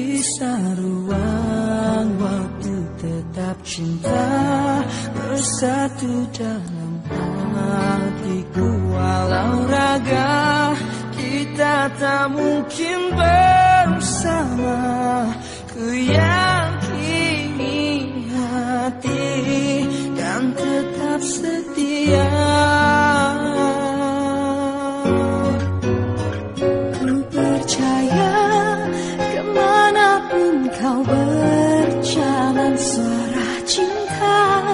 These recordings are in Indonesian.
bisa ruang waktu tetap cinta bersatu dalam hatiku. Walau raga kita tak mungkin bersama. Ku yakini Kau berjalan suara cinta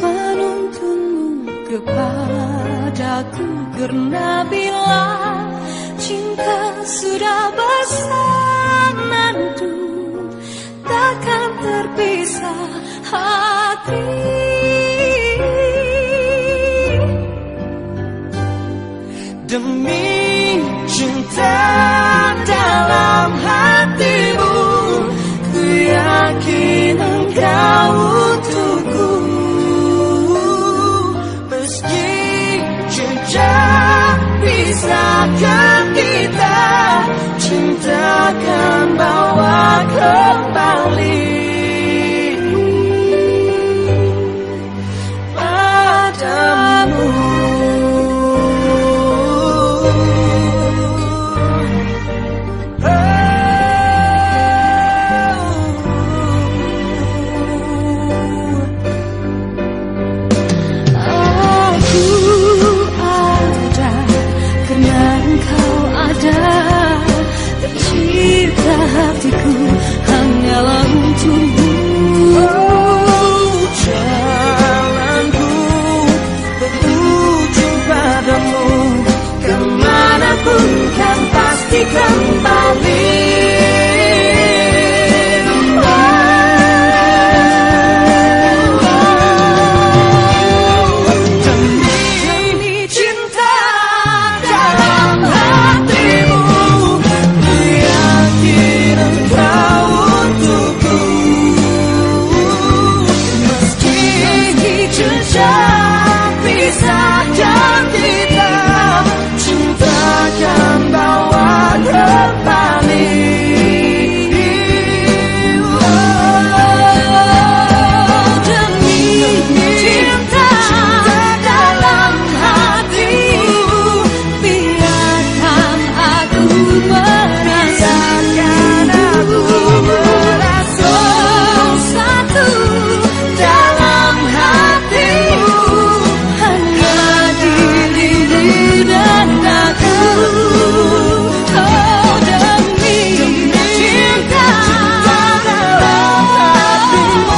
menuntunmu kepadaku Karena bila cinta sudah bersananku Takkan terpisah hati. Demi